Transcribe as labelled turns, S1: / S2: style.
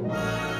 S1: you